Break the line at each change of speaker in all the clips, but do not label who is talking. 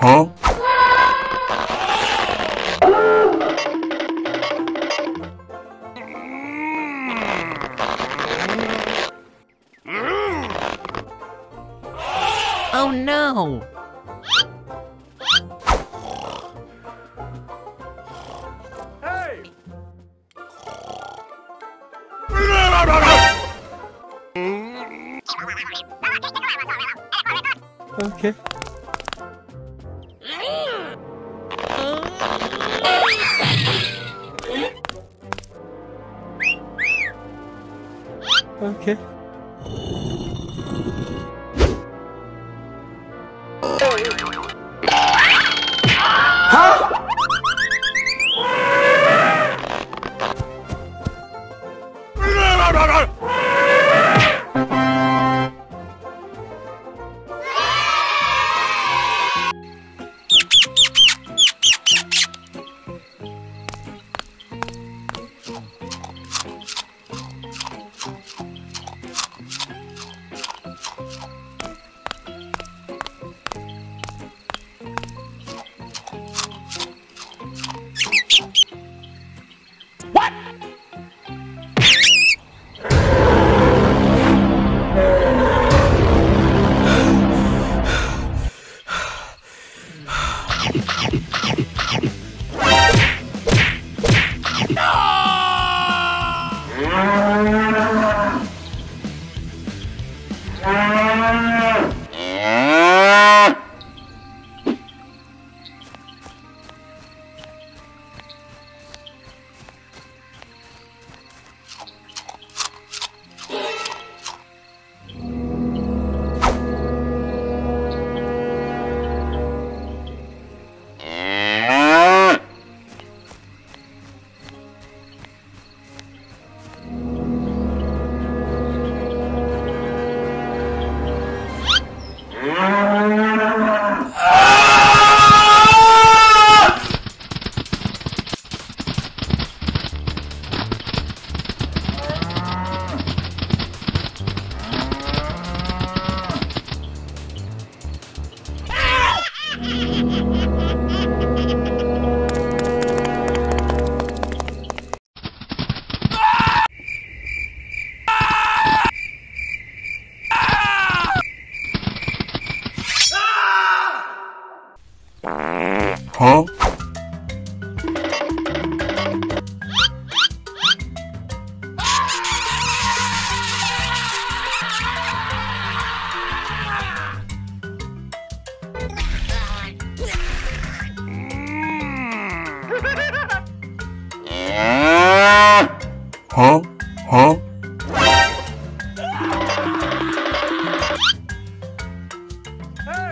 Huh?
Oh no!
Okay. Okay.
Huh? Thank you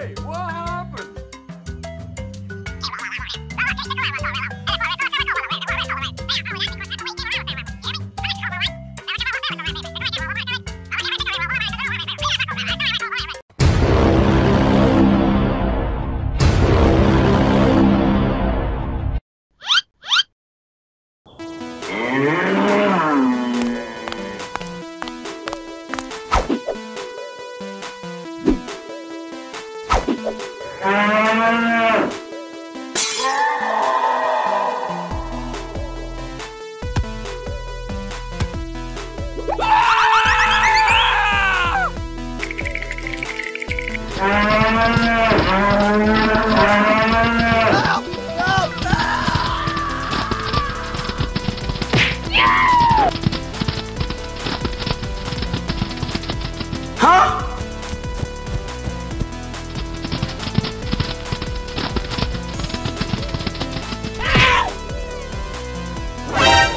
Hey,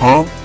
Huh?